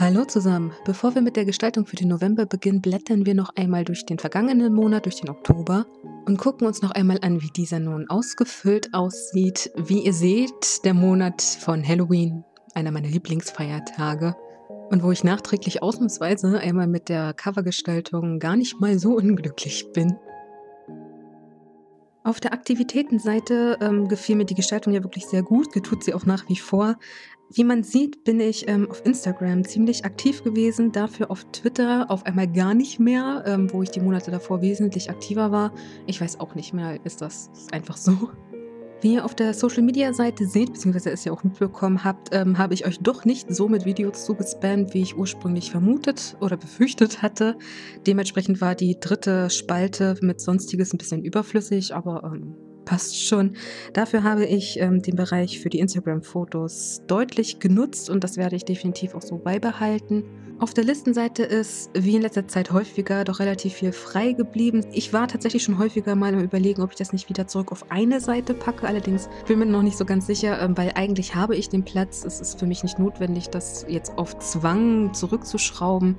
Hallo zusammen. Bevor wir mit der Gestaltung für den November beginnen, blättern wir noch einmal durch den vergangenen Monat, durch den Oktober und gucken uns noch einmal an, wie dieser nun ausgefüllt aussieht. Wie ihr seht, der Monat von Halloween, einer meiner Lieblingsfeiertage und wo ich nachträglich ausnahmsweise einmal mit der Covergestaltung gar nicht mal so unglücklich bin. Auf der Aktivitätenseite ähm, gefiel mir die Gestaltung ja wirklich sehr gut, getut sie auch nach wie vor. Wie man sieht, bin ich ähm, auf Instagram ziemlich aktiv gewesen, dafür auf Twitter auf einmal gar nicht mehr, ähm, wo ich die Monate davor wesentlich aktiver war. Ich weiß auch nicht mehr, ist das einfach so. Wie ihr auf der Social Media Seite seht, beziehungsweise es ja auch mitbekommen habt, ähm, habe ich euch doch nicht so mit Videos zugespammt, wie ich ursprünglich vermutet oder befürchtet hatte. Dementsprechend war die dritte Spalte mit Sonstiges ein bisschen überflüssig, aber ähm, passt schon. Dafür habe ich ähm, den Bereich für die Instagram-Fotos deutlich genutzt und das werde ich definitiv auch so beibehalten. Auf der Listenseite ist, wie in letzter Zeit häufiger, doch relativ viel frei geblieben. Ich war tatsächlich schon häufiger mal am überlegen, ob ich das nicht wieder zurück auf eine Seite packe. Allerdings bin ich mir noch nicht so ganz sicher, ähm, weil eigentlich habe ich den Platz. Es ist für mich nicht notwendig, das jetzt auf Zwang zurückzuschrauben.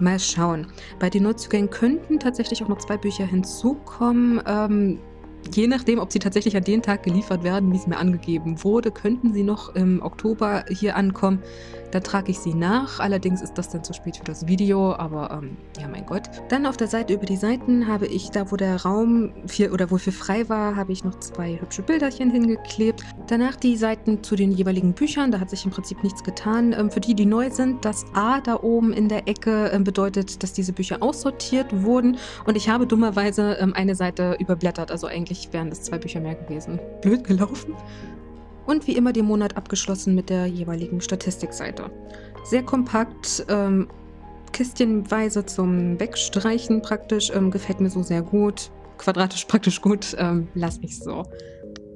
Mal schauen. Bei den Neuzugängen könnten tatsächlich auch noch zwei Bücher hinzukommen. Ähm, Je nachdem, ob sie tatsächlich an den Tag geliefert werden, wie es mir angegeben wurde, könnten sie noch im Oktober hier ankommen. Dann trage ich sie nach. Allerdings ist das dann zu spät für das Video, aber ähm, ja, mein Gott. Dann auf der Seite über die Seiten habe ich, da wo der Raum für, oder wo für frei war, habe ich noch zwei hübsche Bilderchen hingeklebt. Danach die Seiten zu den jeweiligen Büchern. Da hat sich im Prinzip nichts getan. Ähm, für die, die neu sind, das A da oben in der Ecke ähm, bedeutet, dass diese Bücher aussortiert wurden. Und ich habe dummerweise ähm, eine Seite überblättert. Also eigentlich wären es zwei Bücher mehr gewesen. Blöd gelaufen und wie immer den Monat abgeschlossen mit der jeweiligen Statistikseite. Sehr kompakt, ähm, kistchenweise zum Wegstreichen praktisch, ähm, gefällt mir so sehr gut. Quadratisch praktisch gut, ähm, lass mich so.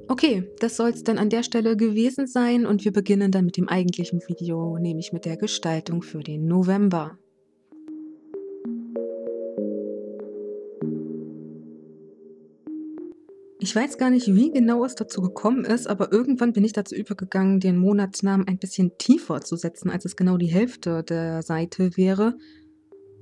Okay, das soll es dann an der Stelle gewesen sein und wir beginnen dann mit dem eigentlichen Video, nämlich mit der Gestaltung für den November. Ich weiß gar nicht, wie genau es dazu gekommen ist, aber irgendwann bin ich dazu übergegangen, den Monatsnamen ein bisschen tiefer zu setzen, als es genau die Hälfte der Seite wäre.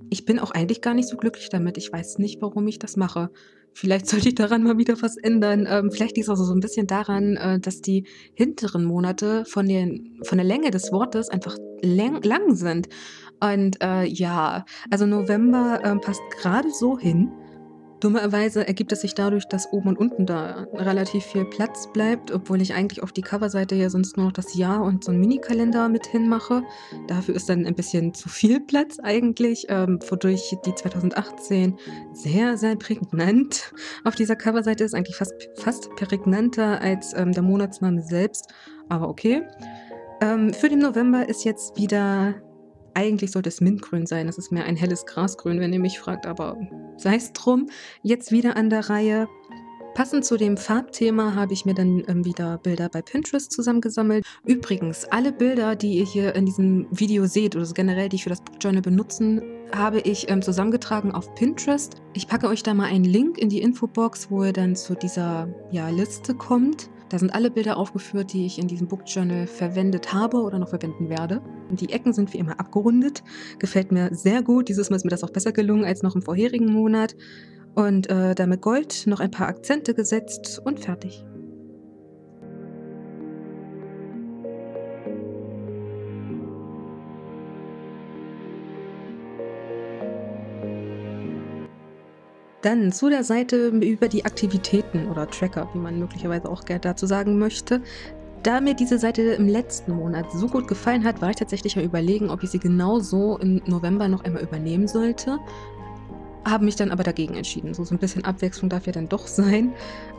Ich bin auch eigentlich gar nicht so glücklich damit. Ich weiß nicht, warum ich das mache. Vielleicht sollte ich daran mal wieder was ändern. Ähm, vielleicht liegt es also so ein bisschen daran, äh, dass die hinteren Monate von, den, von der Länge des Wortes einfach lang, lang sind. Und äh, ja, also November äh, passt gerade so hin. Dummerweise ergibt es sich dadurch, dass oben und unten da relativ viel Platz bleibt, obwohl ich eigentlich auf die Coverseite ja sonst nur noch das Jahr und so einen Minikalender mit hinmache. Dafür ist dann ein bisschen zu viel Platz eigentlich, ähm, wodurch die 2018 sehr, sehr prägnant auf dieser Coverseite ist. Eigentlich fast, fast prägnanter als ähm, der Monatsname selbst, aber okay. Ähm, für den November ist jetzt wieder eigentlich sollte es Mintgrün sein. Es ist mehr ein helles Grasgrün, wenn ihr mich fragt, aber sei es drum. Jetzt wieder an der Reihe. Passend zu dem Farbthema habe ich mir dann ähm, wieder Bilder bei Pinterest zusammengesammelt. Übrigens, alle Bilder, die ihr hier in diesem Video seht oder generell, die ich für das Book Journal benutzen, habe ich ähm, zusammengetragen auf Pinterest. Ich packe euch da mal einen Link in die Infobox, wo ihr dann zu dieser ja, Liste kommt. Da sind alle Bilder aufgeführt, die ich in diesem Book Journal verwendet habe oder noch verwenden werde. Die Ecken sind wie immer abgerundet. Gefällt mir sehr gut. Dieses Mal ist mir das auch besser gelungen als noch im vorherigen Monat. Und äh, da mit Gold noch ein paar Akzente gesetzt und fertig. Dann zu der Seite über die Aktivitäten oder Tracker, wie man möglicherweise auch gerne dazu sagen möchte. Da mir diese Seite im letzten Monat so gut gefallen hat, war ich tatsächlich mal überlegen, ob ich sie genauso im November noch einmal übernehmen sollte. Habe mich dann aber dagegen entschieden. So, so ein bisschen Abwechslung darf ja dann doch sein.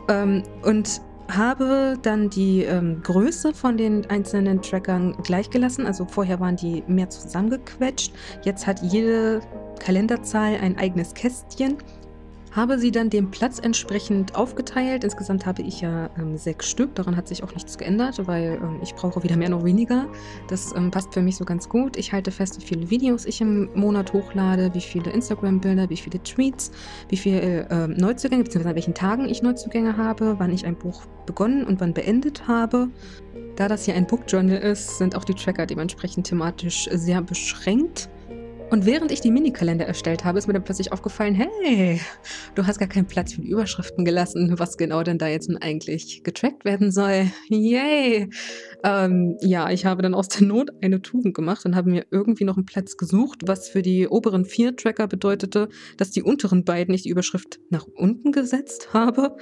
Ähm, und habe dann die ähm, Größe von den einzelnen Trackern gleichgelassen. Also vorher waren die mehr zusammengequetscht. Jetzt hat jede Kalenderzahl ein eigenes Kästchen habe sie dann dem Platz entsprechend aufgeteilt. Insgesamt habe ich ja ähm, sechs Stück. Daran hat sich auch nichts geändert, weil ähm, ich brauche weder mehr noch weniger. Das ähm, passt für mich so ganz gut. Ich halte fest, wie viele Videos ich im Monat hochlade, wie viele Instagram-Bilder, wie viele Tweets, wie viele äh, Neuzugänge, beziehungsweise an welchen Tagen ich Neuzugänge habe, wann ich ein Buch begonnen und wann beendet habe. Da das hier ein Book Journal ist, sind auch die Tracker dementsprechend thematisch sehr beschränkt. Und während ich die Minikalender erstellt habe, ist mir dann plötzlich aufgefallen, hey, du hast gar keinen Platz für die Überschriften gelassen, was genau denn da jetzt nun eigentlich getrackt werden soll. Yay! Ähm, ja, ich habe dann aus der Not eine Tugend gemacht und habe mir irgendwie noch einen Platz gesucht, was für die oberen vier Tracker bedeutete, dass die unteren beiden ich die Überschrift nach unten gesetzt habe.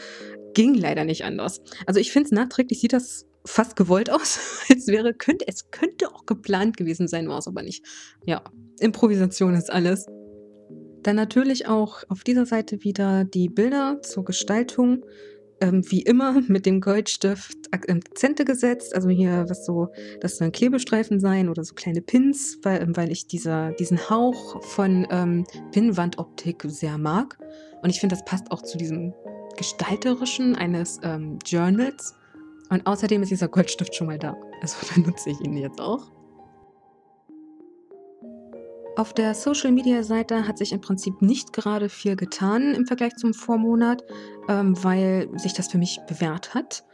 Ging leider nicht anders. Also ich finde es nachträglich sieht das fast gewollt aus. Es wäre, könnte, es könnte auch geplant gewesen sein, war es aber nicht. Ja, Improvisation ist alles. Dann natürlich auch auf dieser Seite wieder die Bilder zur Gestaltung. Ähm, wie immer mit dem Goldstift Akzente gesetzt. Also hier, was so, das sollen Klebestreifen sein oder so kleine Pins, weil, ähm, weil ich dieser, diesen Hauch von ähm, Pinnwandoptik sehr mag. Und ich finde, das passt auch zu diesem Gestalterischen eines ähm, Journals. Und außerdem ist dieser Goldstift schon mal da. Also benutze ich ihn jetzt auch. Auf der Social Media Seite hat sich im Prinzip nicht gerade viel getan im Vergleich zum Vormonat, ähm, weil sich das für mich bewährt hat.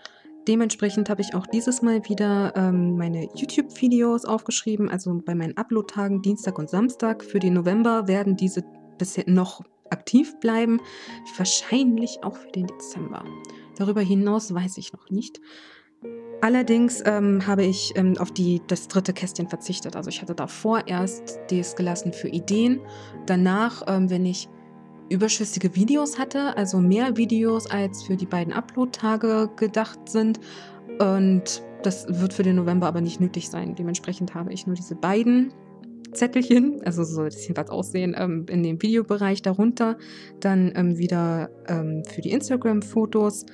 Dementsprechend habe ich auch dieses Mal wieder ähm, meine YouTube-Videos aufgeschrieben, also bei meinen Upload-Tagen Dienstag und Samstag. Für den November werden diese bisher noch aktiv bleiben, wahrscheinlich auch für den Dezember. Darüber hinaus weiß ich noch nicht. Allerdings ähm, habe ich ähm, auf die, das dritte Kästchen verzichtet. Also ich hatte davor erst das gelassen für Ideen. Danach, ähm, wenn ich überschüssige Videos hatte, also mehr Videos als für die beiden Upload-Tage gedacht sind. Und das wird für den November aber nicht nötig sein. Dementsprechend habe ich nur diese beiden Zettelchen, also so soll das jedenfalls aussehen, ähm, in dem Videobereich darunter. Dann ähm, wieder ähm, für die Instagram-Fotos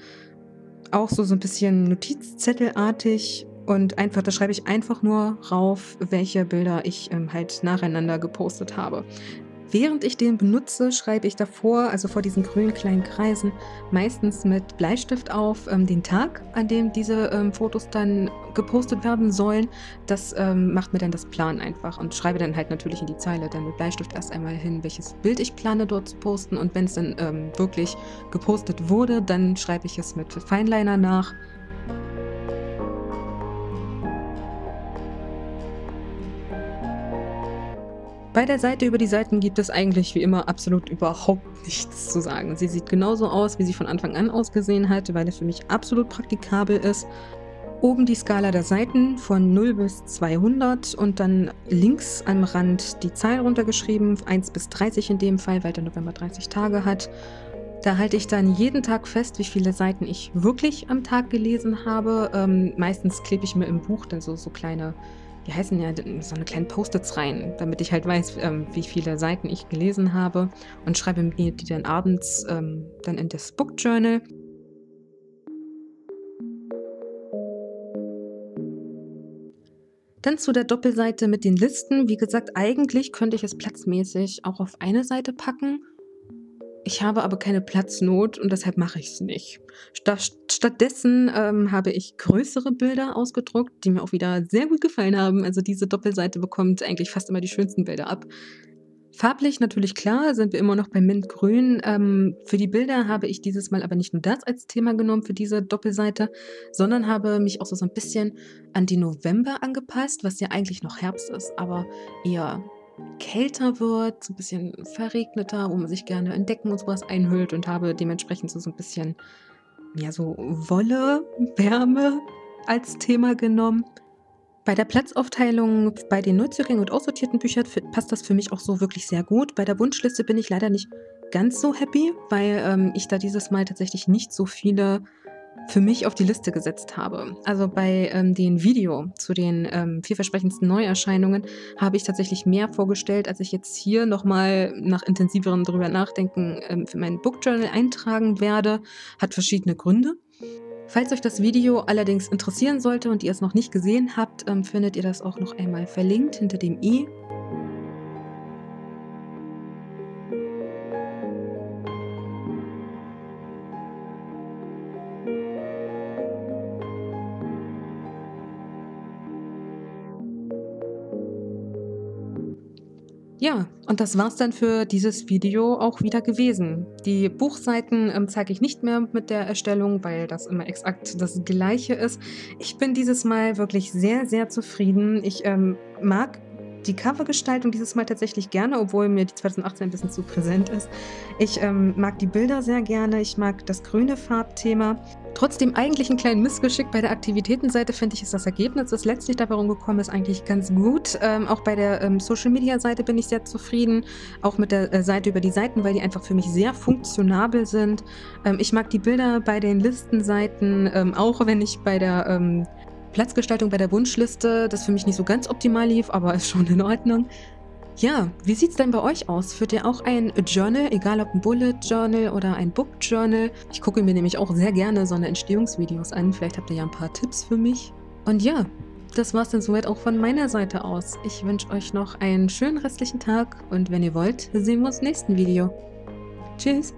auch so, so ein bisschen Notizzettelartig und einfach, da schreibe ich einfach nur rauf, welche Bilder ich ähm, halt nacheinander gepostet habe. Während ich den benutze, schreibe ich davor, also vor diesen grünen kleinen Kreisen, meistens mit Bleistift auf ähm, den Tag, an dem diese ähm, Fotos dann gepostet werden sollen. Das ähm, macht mir dann das Plan einfach und schreibe dann halt natürlich in die Zeile dann mit Bleistift erst einmal hin, welches Bild ich plane dort zu posten. Und wenn es dann ähm, wirklich gepostet wurde, dann schreibe ich es mit Feinliner nach Bei der Seite über die Seiten gibt es eigentlich wie immer absolut überhaupt nichts zu sagen. Sie sieht genauso aus, wie sie von Anfang an ausgesehen hat, weil es für mich absolut praktikabel ist. Oben die Skala der Seiten von 0 bis 200 und dann links am Rand die Zahl runtergeschrieben, 1 bis 30 in dem Fall, weil der November 30 Tage hat. Da halte ich dann jeden Tag fest, wie viele Seiten ich wirklich am Tag gelesen habe. Ähm, meistens klebe ich mir im Buch dann so, so kleine wie heißen ja, so eine kleine Post-its rein, damit ich halt weiß, ähm, wie viele Seiten ich gelesen habe und schreibe mir die dann abends ähm, dann in das Book Journal. Dann zu der Doppelseite mit den Listen. Wie gesagt, eigentlich könnte ich es platzmäßig auch auf eine Seite packen ich habe aber keine Platznot und deshalb mache ich es nicht. stattdessen ähm, habe ich größere Bilder ausgedruckt, die mir auch wieder sehr gut gefallen haben. Also diese Doppelseite bekommt eigentlich fast immer die schönsten Bilder ab. Farblich natürlich klar, sind wir immer noch bei Mintgrün. Ähm, für die Bilder habe ich dieses Mal aber nicht nur das als Thema genommen für diese Doppelseite, sondern habe mich auch so, so ein bisschen an die November angepasst, was ja eigentlich noch Herbst ist, aber eher kälter wird, so ein bisschen verregneter, wo man sich gerne in Decken und sowas einhüllt und habe dementsprechend so, so ein bisschen, ja, so Wolle, Wärme als Thema genommen. Bei der Platzaufteilung bei den Neuzugängen und aussortierten Büchern passt das für mich auch so wirklich sehr gut. Bei der Wunschliste bin ich leider nicht ganz so happy, weil ähm, ich da dieses Mal tatsächlich nicht so viele für mich auf die Liste gesetzt habe. Also bei ähm, dem Video zu den ähm, vielversprechendsten Neuerscheinungen habe ich tatsächlich mehr vorgestellt, als ich jetzt hier nochmal nach intensiverem drüber nachdenken ähm, für meinen Book Journal eintragen werde. Hat verschiedene Gründe. Falls euch das Video allerdings interessieren sollte und ihr es noch nicht gesehen habt, ähm, findet ihr das auch noch einmal verlinkt hinter dem i. Ja, und das war's dann für dieses Video auch wieder gewesen. Die Buchseiten ähm, zeige ich nicht mehr mit der Erstellung, weil das immer exakt das gleiche ist. Ich bin dieses Mal wirklich sehr, sehr zufrieden. Ich ähm, mag die Covergestaltung dieses Mal tatsächlich gerne, obwohl mir die 2018 ein bisschen zu präsent ist. Ich ähm, mag die Bilder sehr gerne, ich mag das grüne Farbthema. Trotzdem eigentlich ein kleinen Missgeschick bei der Aktivitätenseite finde ich, ist das Ergebnis, das letztlich dabei rumgekommen ist, eigentlich ganz gut. Ähm, auch bei der ähm, Social-Media-Seite bin ich sehr zufrieden, auch mit der äh, Seite über die Seiten, weil die einfach für mich sehr funktionabel sind. Ähm, ich mag die Bilder bei den Listenseiten, ähm, auch wenn ich bei der ähm, Platzgestaltung bei der Wunschliste, das für mich nicht so ganz optimal lief, aber ist schon in Ordnung. Ja, wie sieht es denn bei euch aus? Führt ihr auch ein Journal, egal ob ein Bullet Journal oder ein Book Journal? Ich gucke mir nämlich auch sehr gerne so eine Entstehungsvideos an. Vielleicht habt ihr ja ein paar Tipps für mich. Und ja, das war es dann soweit auch von meiner Seite aus. Ich wünsche euch noch einen schönen restlichen Tag und wenn ihr wollt, sehen wir uns im nächsten Video. Tschüss!